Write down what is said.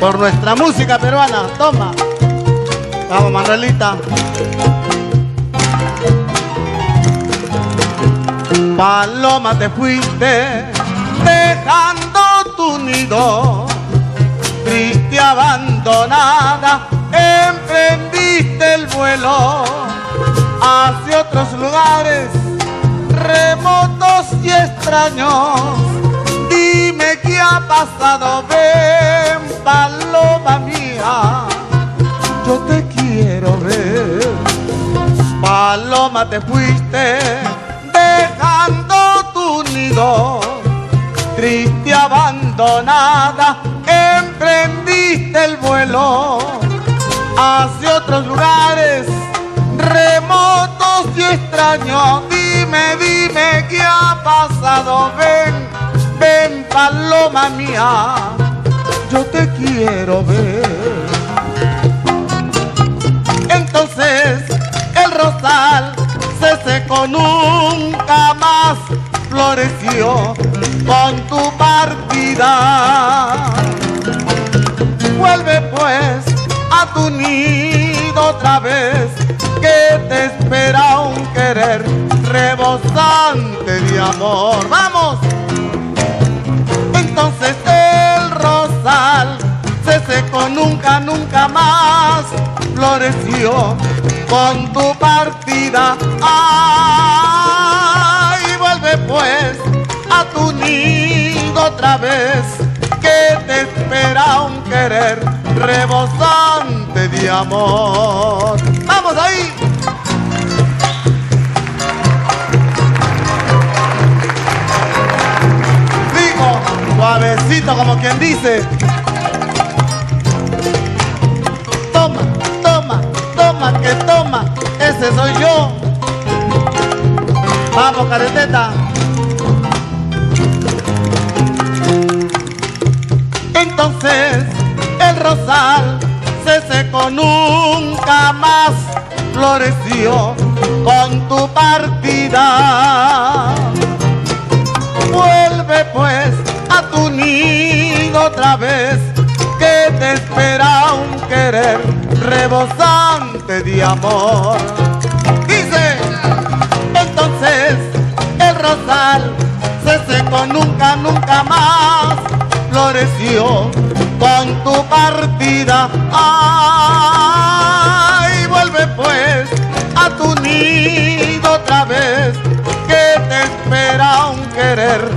por nuestra música peruana. Toma. Vamos, Manuelita. Paloma te fuiste dejando tu nido, triste abandonada, emprendiste el vuelo hacia otros lugares remotos y extraños. Dime qué ha pasado, Paloma te fuiste dejando tu nido, triste abandonada, emprendiste el vuelo hacia otros lugares remotos y extraños. Dime, dime qué ha pasado, ven, ven paloma mía, yo te quiero ver. Entonces el rosal se secó, nunca más floreció con tu partida. Vuelve pues a tu nido otra vez, que te espera un querer rebosante de amor. ¡Vamos! Entonces el rosal se secó, nunca, nunca más floreció con tu partida. ¡Ay! Otra vez, que te espera un querer rebosante de amor. ¡Vamos ahí! Digo, suavecito como quien dice. Toma, toma, toma, que toma, ese soy yo. Vamos, careteta. El rosal se secó, nunca más floreció con tu partida. Vuelve pues a tu nido otra vez, que te espera un querer rebosante de amor. Dice, entonces el rosal se secó, nunca, nunca más floreció con tu partida. Ay, vuelve pues a tu nido otra vez, que te espera un querer.